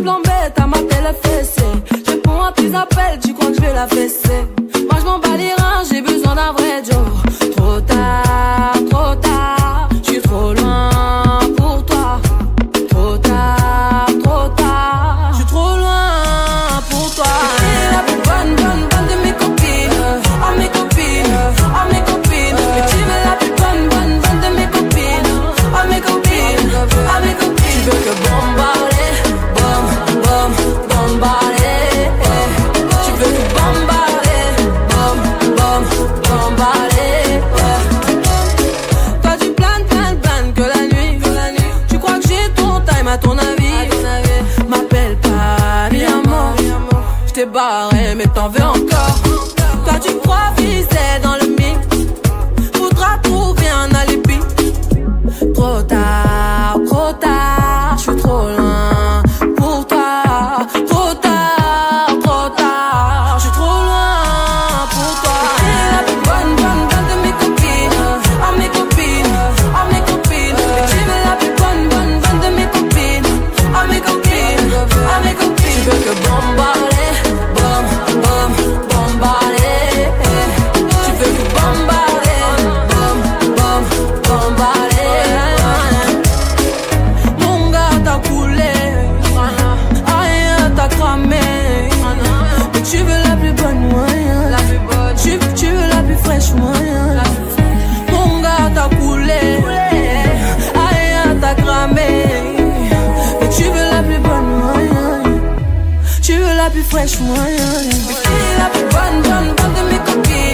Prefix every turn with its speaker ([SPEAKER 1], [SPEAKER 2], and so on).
[SPEAKER 1] je l'embête à ma télé fessée. Je réponds à tes appels, tu crois que je vais la fesser? à ton avis. M'appelle pas, mi amour. J't'ai barré, mais t'en veux encore. Toi, tu crois viser dans le mix. Faudra trouver. la plus fraîche, moi. Bikini la plus ban bonne, bonne de.